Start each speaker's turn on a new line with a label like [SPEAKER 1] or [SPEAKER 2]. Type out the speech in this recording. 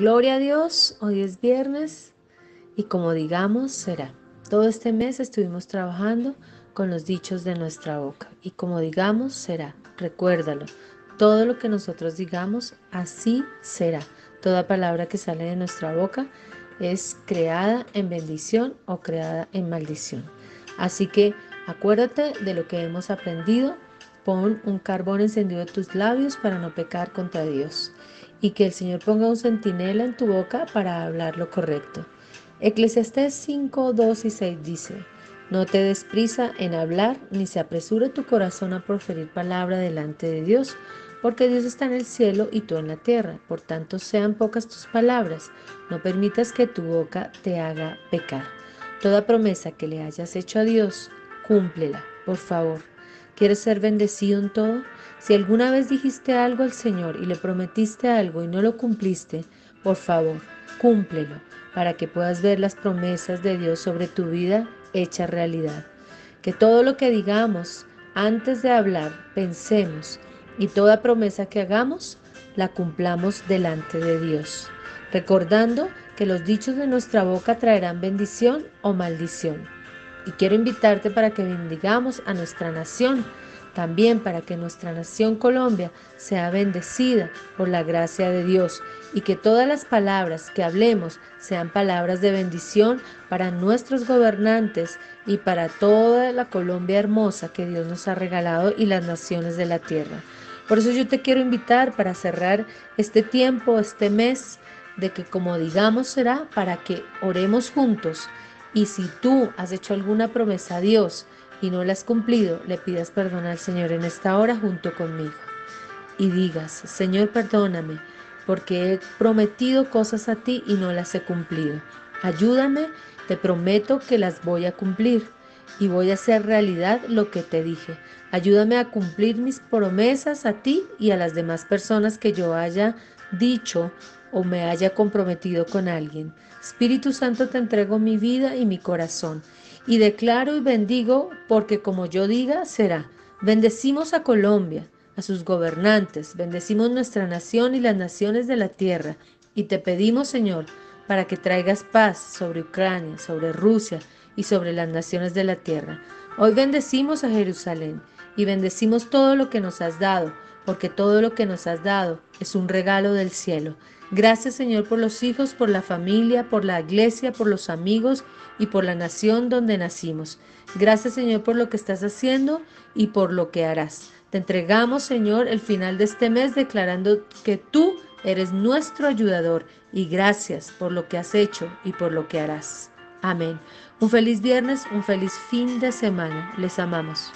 [SPEAKER 1] Gloria a Dios, hoy es viernes y como digamos será. Todo este mes estuvimos trabajando con los dichos de nuestra boca y como digamos será. Recuérdalo, todo lo que nosotros digamos, así será. Toda palabra que sale de nuestra boca es creada en bendición o creada en maldición. Así que acuérdate de lo que hemos aprendido. Pon un carbón encendido en tus labios para no pecar contra Dios y que el Señor ponga un centinela en tu boca para hablar lo correcto. Eclesiastés 5, 2 y 6 dice, no te des prisa en hablar, ni se apresure tu corazón a proferir palabra delante de Dios, porque Dios está en el cielo y tú en la tierra. Por tanto, sean pocas tus palabras. No permitas que tu boca te haga pecar. Toda promesa que le hayas hecho a Dios, cúmplela, por favor. ¿Quieres ser bendecido en todo? Si alguna vez dijiste algo al Señor y le prometiste algo y no lo cumpliste, por favor, cúmplelo para que puedas ver las promesas de Dios sobre tu vida hecha realidad. Que todo lo que digamos antes de hablar, pensemos y toda promesa que hagamos, la cumplamos delante de Dios, recordando que los dichos de nuestra boca traerán bendición o maldición. Y quiero invitarte para que bendigamos a nuestra nación, también para que nuestra nación Colombia sea bendecida por la gracia de Dios y que todas las palabras que hablemos sean palabras de bendición para nuestros gobernantes y para toda la Colombia hermosa que Dios nos ha regalado y las naciones de la tierra. Por eso yo te quiero invitar para cerrar este tiempo, este mes, de que como digamos será para que oremos juntos y si tú has hecho alguna promesa a Dios y no la has cumplido, le pidas perdón al Señor en esta hora junto conmigo. Y digas, Señor, perdóname, porque he prometido cosas a ti y no las he cumplido. Ayúdame, te prometo que las voy a cumplir y voy a hacer realidad lo que te dije. Ayúdame a cumplir mis promesas a ti y a las demás personas que yo haya dicho o me haya comprometido con alguien. Espíritu Santo, te entrego mi vida y mi corazón y declaro y bendigo porque como yo diga, será. Bendecimos a Colombia, a sus gobernantes, bendecimos nuestra nación y las naciones de la tierra y te pedimos, Señor, para que traigas paz sobre Ucrania, sobre Rusia y sobre las naciones de la tierra. Hoy bendecimos a Jerusalén y bendecimos todo lo que nos has dado, porque todo lo que nos has dado es un regalo del cielo. Gracias Señor por los hijos, por la familia, por la iglesia, por los amigos y por la nación donde nacimos. Gracias Señor por lo que estás haciendo y por lo que harás. Te entregamos Señor el final de este mes declarando que tú eres nuestro ayudador y gracias por lo que has hecho y por lo que harás. Amén. Un feliz viernes, un feliz fin de semana. Les amamos.